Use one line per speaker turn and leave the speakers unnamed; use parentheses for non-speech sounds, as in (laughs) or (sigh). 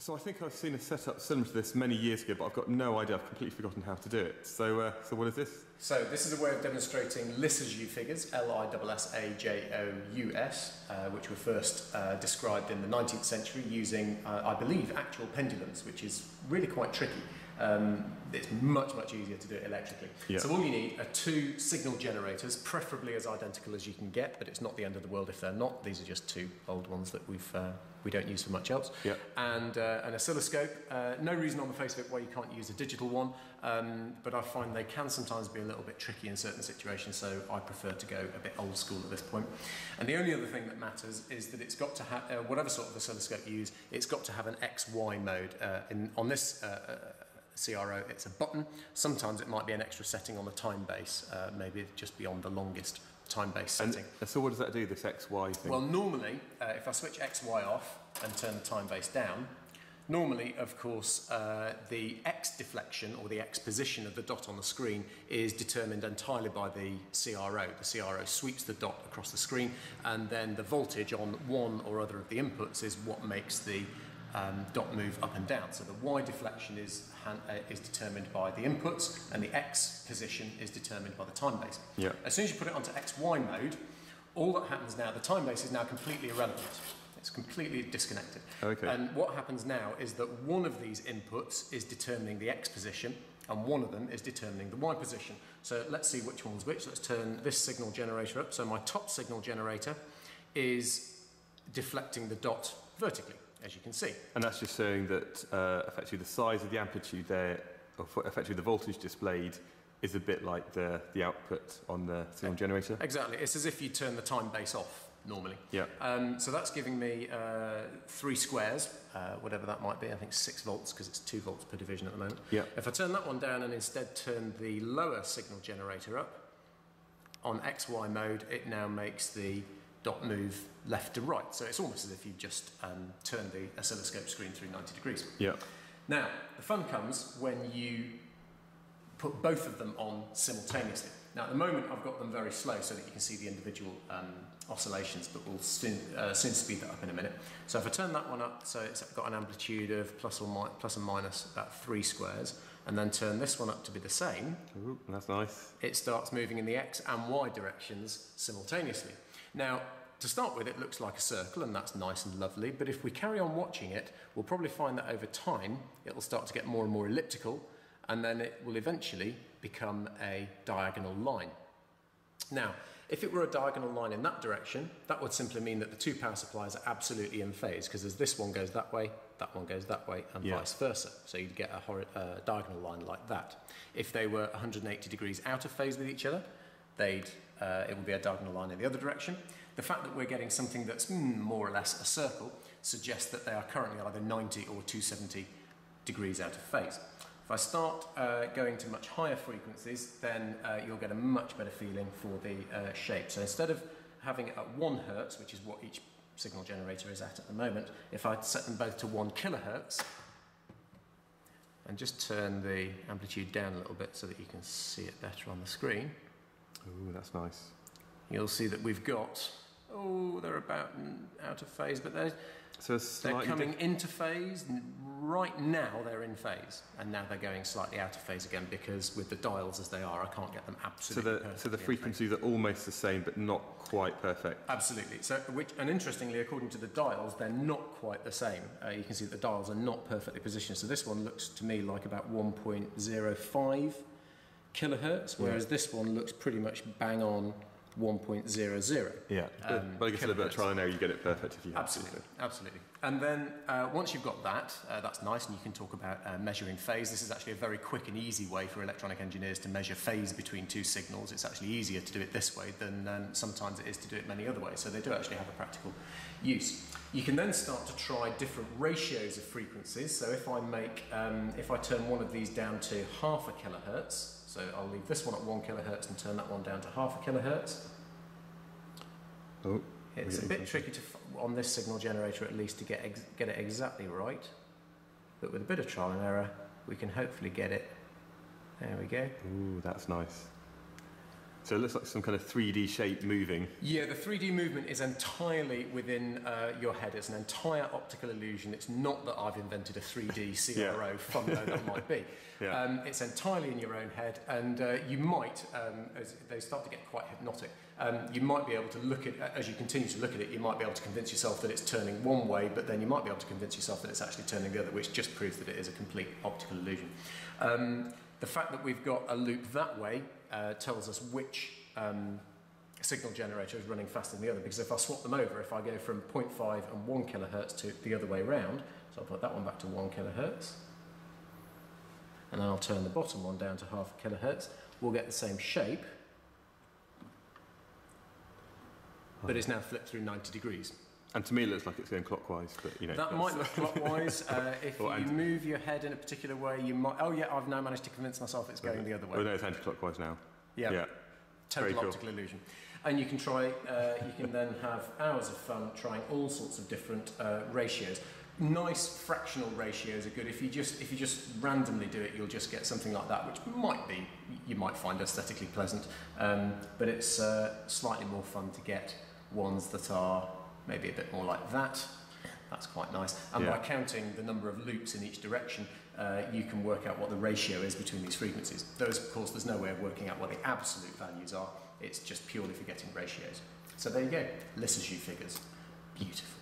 So I think I've seen a setup similar to this many years ago, but I've got no idea. I've completely forgotten how to do it. So, uh, so what is this?
So this is a way of demonstrating Lissajous figures, L-I-S-S-A-J-O-U-S, uh, which were first uh, described in the 19th century using, uh, I believe, actual pendulums, which is really quite tricky. Um, it's much, much easier to do it electrically.
Yeah.
So all you need are two signal generators, preferably as identical as you can get, but it's not the end of the world if they're not. These are just two old ones that we've, uh, we don't use for much else.
Yeah.
And uh, an oscilloscope. Uh, no reason on the face of it why you can't use a digital one, um, but I find they can sometimes be a little bit tricky in certain situations, so I prefer to go a bit old school at this point. And the only other thing that matters is that it's got to have, uh, whatever sort of oscilloscope you use, it's got to have an XY mode. Uh, in, on this uh, uh, CRO, it's a button. Sometimes it might be an extra setting on the time base, uh, maybe just beyond the longest time base
And
setting.
so what does that do, this XY thing?
Well, normally, uh, if I switch XY off and turn the time base down, normally, of course, uh, the X deflection or the X position of the dot on the screen is determined entirely by the CRO. The CRO sweeps the dot across the screen, and then the voltage on one or other of the inputs is what makes the um, dot move up and down. So the Y deflection is, uh, is determined by the inputs, and the X position is determined by the time base.
Yeah.
As soon as you put it onto XY mode, all that happens now, the time base is now completely irrelevant. It's completely disconnected.
Okay.
And what happens now is that one of these inputs is determining the X position, and one of them is determining the Y position. So let's see which one's which. Let's turn this signal generator up. So my top signal generator is deflecting the dot vertically, as you can see.
And that's just showing that uh, effectively the size of the amplitude there, or effectively the voltage displayed, is a bit like the, the output on the signal generator.
Exactly. It's as if you turn the time base off normally.
Yeah.
Um, so that's giving me uh, three squares, uh, whatever that might be. I think six volts because it's two volts per division at the moment.
Yeah.
If I turn that one down and instead turn the lower signal generator up on XY mode, it now makes the dot move left to right. So it's almost as if you've just um, turned the oscilloscope screen through 90 degrees.
Yeah.
Now, the fun comes when you put both of them on simultaneously. Now, at the moment, I've got them very slow so that you can see the individual um, oscillations, but we'll soon, uh, soon speed that up in a minute. So if I turn that one up, so it's got an amplitude of plus or mi- plus and minus about three squares, and then turn this one up to be the same,
Ooh, that's nice.
it starts moving in the x and y directions simultaneously. Now, to start with, it looks like a circle, and that's nice and lovely, but if we carry on watching it, we'll probably find that over time, it'll start to get more and more elliptical, and then it will eventually become a diagonal line. Now, if it were a diagonal line in that direction, that would simply mean that the two power supplies are absolutely in phase, because as this one goes that way, that one goes that way, and
Yeah.
vice versa. So you'd get a uh, diagonal line like that. If they were 180 degrees out of phase with each other, they'd, uh, it would be a diagonal line in the other direction. The fact that we're getting something that's mm, more or less a circle suggests that they are currently either 90 or 270 degrees out of phase. If I start uh, going to much higher frequencies, then uh, you'll get a much better feeling for the uh, shape. So instead of having it at 1 hertz, which is what each signal generator is at at the moment, if I set them both to 1 kilohertz, and just turn the amplitude down a little bit so that you can see it better on the screen,
Ooh, that's nice.
you'll see that we've got, oh, they're about out of phase, but they're,
So
they're coming into phase. Right now, they're in phase, and now they're going slightly out of phase again because with the dials as they are, I can't get them absolutely.
so the
so the
frequencies are almost the same, but not quite perfect.
Absolutely. So, which, and interestingly, according to the dials, they're not quite the same. Uh, you can see that the dials are not perfectly positioned. So this one looks to me like about 1.05 kilohertz, whereas yeah. this one looks pretty much bang on 1.00.
Yeah. Uh,
um,
but I guess a little bit of trial and error, you get it perfect if you have
absolutely, to. So. Absolutely. And then uh, once you've got that, uh, that's nice, and you can talk about uh, measuring phase. This is actually a very quick and easy way for electronic engineers to measure phase between two signals. It's actually easier to do it this way than um, sometimes it is to do it many other ways. So they do actually have a practical use. You can then start to try different ratios of frequencies. So if I make, um, if I turn one of these down to half a kilohertz, so I'll leave this one at one kilohertz and turn that one down to half a kilohertz.
Oh,
It's a bit tricky to, on this signal generator at least to get ex- get it exactly right, but with a bit of trial and error, we can hopefully get it. There we go.
Ooh, that's nice. So it looks like some kind of 3D shape moving.
Yeah, the 3D movement is entirely within uh, your head. It's an entire optical illusion. It's not that I've invented a 3D (laughs) CRO,
Yeah.
fun though that might be. (laughs)
Yeah.
Um, it's entirely in your own head, and uh, you might, um, as they start to get quite hypnotic, um, you might be able to look at, as you continue to look at it, you might be able to convince yourself that it's turning one way, but then you might be able to convince yourself that it's actually turning the other, which just proves that it is a complete optical illusion. Um, the fact that we've got a loop that way uh, tells us which um, signal generator is running faster than the other, because if I swap them over, if I go from 0.5 and 1 kilohertz to the other way round, so I'll put that one back to 1 kilohertz, and then I'll turn the bottom one down to half a kilohertz, we'll get the same shape, but it's now flipped through 90 degrees.
And to me, it looks like it's going clockwise, but you know.
That might look clockwise. (laughs) Uh, if you
anti-
move your head in a particular way, you might. Oh, yeah, I've now managed to convince myself it's going the other way.
Oh no, it's anti-clockwise now.
Yeah,
yeah.
total
very cool.
optical illusion. And you can try. Uh, you can then have hours of fun trying all sorts of different uh, ratios. Nice fractional ratios are good. If you just if you just randomly do it, you'll just get something like that, which might be you might find aesthetically pleasant. Um, but it's uh, slightly more fun to get ones that are maybe a bit more like that. That's quite nice. And
yeah.
by counting the number of loops in each direction, uh, you can work out what the ratio is between these frequencies. Those, of course, there's no way of working out what the absolute values are. It's just purely for getting ratios. So there you go, Lissajous figures. Beautiful.